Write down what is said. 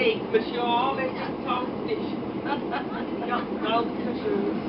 Technik. Für ja, wenn es kalt ist. Ja, kalt ist